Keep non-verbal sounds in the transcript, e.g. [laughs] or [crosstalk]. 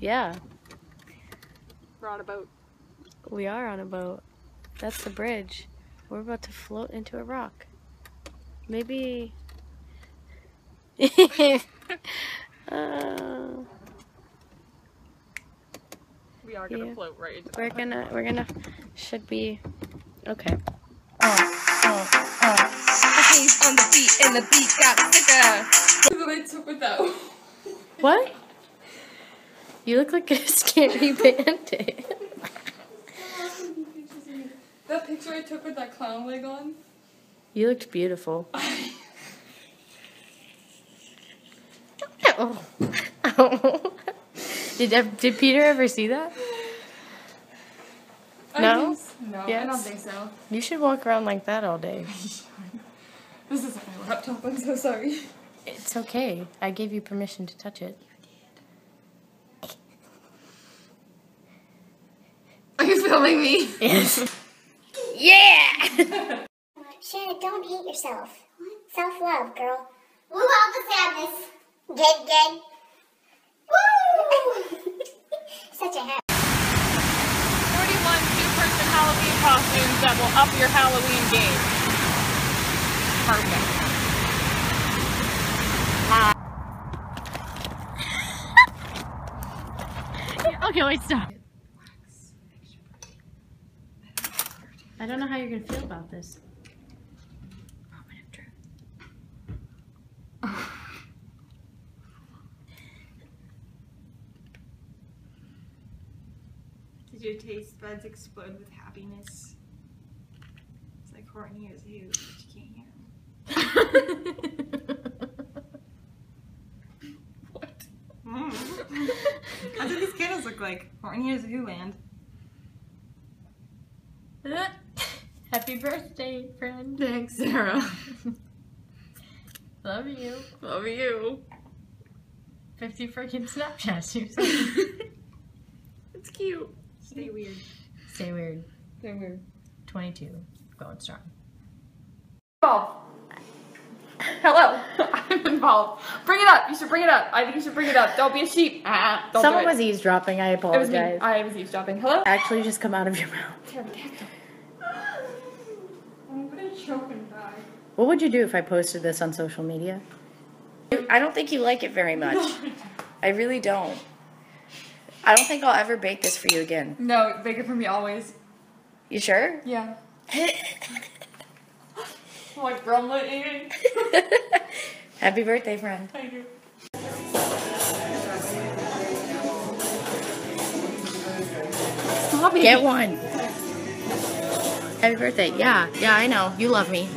Yeah, We're on a boat. we are on a boat. That's the bridge. We're about to float into a rock. Maybe. [laughs] uh, We are gonna Yeah. float right into we're gonna. We're gonna. Should be. Okay. He's on the beat and the beat got sicker. that I took with that. What? You look like a [laughs] scary bandit. That picture I took with that clown wig on. You looked beautiful. [laughs] Oh. Oh. Did did Peter ever see that? I No? think No, I don't think so. You should walk around like that all day. [laughs] This isn't my laptop. I'm so sorry. It's okay. I gave you permission to touch it. Are you filming me? Yes. [laughs] yeah. Shannon, don't hate yourself. Self-love, girl. Woo out the sadness. Good, good. Woo! [laughs] Such a happy. 41 two-person Halloween costumes that will up your Halloween game. Perfect. Uh. [laughs] okay, wait, stop. I don't know how you're gonna feel about this. Moment of truth. Did your taste buds explode with happiness? It's like horny as you, but you can't hear 'em. [laughs] What? Mm. [laughs] That's what these candles look like. Horny as you land. Happy birthday, friend. Thanks, Sara. [laughs] Love you. Love you. 50 freaking Snapchats. [laughs] You're so It's cute. Stay weird. Stay weird. They're weird. 22. Going strong. Involved. Hello. [laughs] I'm involved. Bring it up. You should bring it up. I think you should bring it up. Don't be a sheep. Ah, don't Someone do it. was eavesdropping. I It was me. apologize. I was eavesdropping. Hello? Actually, just come out of your mouth. Pterodactyl. I'm gonna choke and die. What would you do if I posted this on social media? I don't think you like it very much. I really don't. I don't think I'll ever bake this for you again. No, bake it for me always. You sure? Yeah. [laughs] like drumlet eating. [laughs] Happy birthday, friend. Thank you. Stop it. Get one. Happy birthday. Yeah, yeah, I know. You love me.